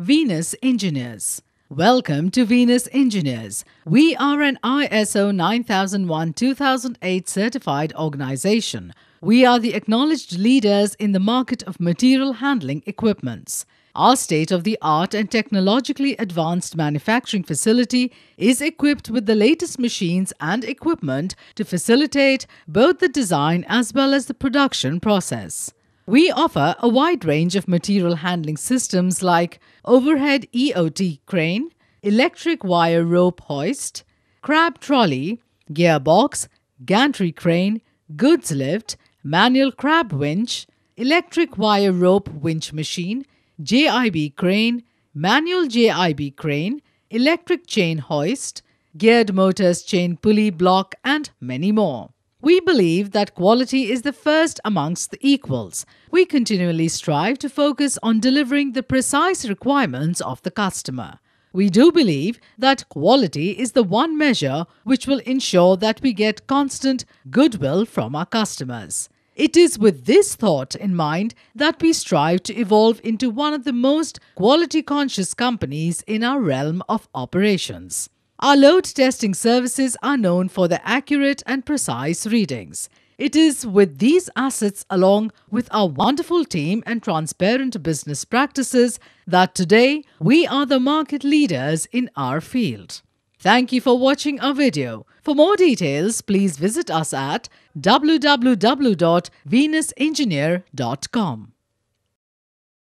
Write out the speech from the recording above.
Venus Engineers. Welcome to Venus Engineers. We are an ISO 9001 2008 certified organization. We are the acknowledged leaders in the market of material handling equipments. Our state of the art and technologically advanced manufacturing facility is equipped with the latest machines and equipment to facilitate both the design as well as the production process. We offer a wide range of material handling systems like overhead EOT crane, electric wire rope hoist, crab trolley, gearbox, gantry crane, goods lift, manual crab winch, electric wire rope winch machine, JIB crane, manual JIB crane, electric chain hoist, geared motors chain pulley block, and many more. We believe that quality is the first amongst the equals. We continually strive to focus on delivering the precise requirements of the customer. We do believe that quality is the one measure which will ensure that we get constant goodwill from our customers. It is with this thought in mind that we strive to evolve into one of the most quality conscious companies in our realm of operations. Our load testing services are known for their accurate and precise readings. It is with these assets, along with our wonderful team and transparent business practices, that today we are the market leaders in our field. Thank you for watching our video. For more details, please visit us at www.venusengineer.com.